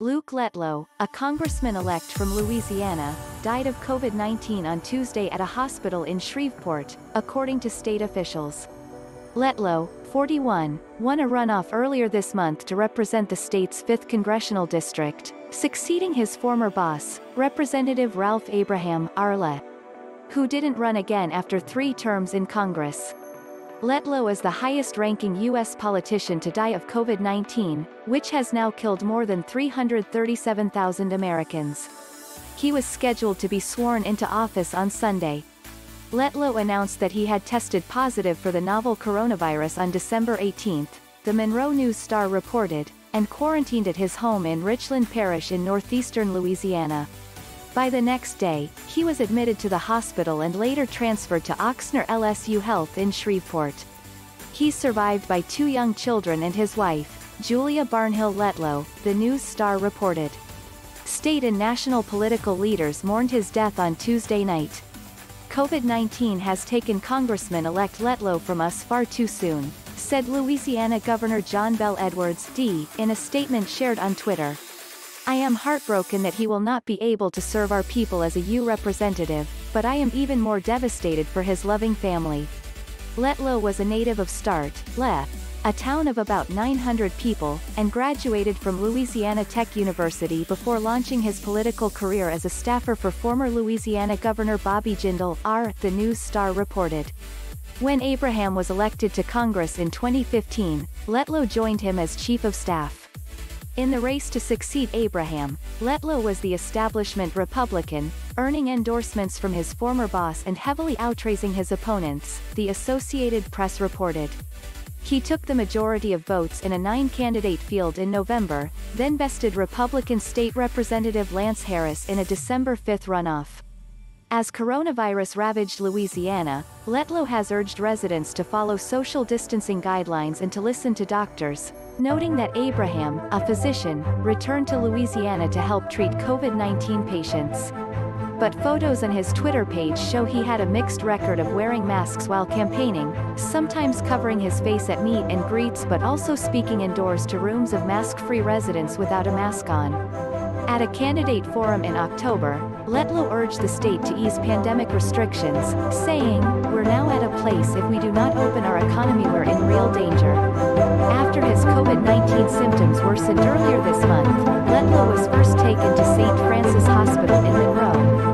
Luke Letlow, a congressman-elect from Louisiana, died of COVID-19 on Tuesday at a hospital in Shreveport, according to state officials. Letlow, 41, won a runoff earlier this month to represent the state's 5th congressional district, succeeding his former boss, Representative Ralph Abraham Arla, who didn't run again after three terms in Congress. Letlow is the highest-ranking U.S. politician to die of COVID-19, which has now killed more than 337,000 Americans. He was scheduled to be sworn into office on Sunday. Letlow announced that he had tested positive for the novel coronavirus on December 18, the Monroe News Star reported, and quarantined at his home in Richland Parish in northeastern Louisiana. By the next day, he was admitted to the hospital and later transferred to Ochsner LSU Health in Shreveport. He's survived by two young children and his wife, Julia Barnhill Letlow, the News Star reported. State and national political leaders mourned his death on Tuesday night. COVID-19 has taken Congressman-elect Letlow from us far too soon, said Louisiana Governor John Bel Edwards, D., in a statement shared on Twitter. I am heartbroken that he will not be able to serve our people as a U representative, but I am even more devastated for his loving family. Letlow was a native of Start, Le, a town of about 900 people, and graduated from Louisiana Tech University before launching his political career as a staffer for former Louisiana Governor Bobby Jindal, R. The News Star reported. When Abraham was elected to Congress in 2015, Letlow joined him as chief of staff. In the race to succeed Abraham, Letlow was the establishment Republican, earning endorsements from his former boss and heavily outraising his opponents, the Associated Press reported. He took the majority of votes in a nine-candidate field in November, then bested Republican State Representative Lance Harris in a December 5 runoff. As coronavirus ravaged Louisiana, Letlow has urged residents to follow social distancing guidelines and to listen to doctors, noting that Abraham, a physician, returned to Louisiana to help treat COVID-19 patients. But photos on his Twitter page show he had a mixed record of wearing masks while campaigning, sometimes covering his face at meet and greets but also speaking indoors to rooms of mask-free residents without a mask on. At a candidate forum in October, Letlow urged the state to ease pandemic restrictions, saying, now at a place if we do not open our economy we're in real danger. After his COVID-19 symptoms worsened earlier this month, Letlow was first taken to St. Francis Hospital in Monroe.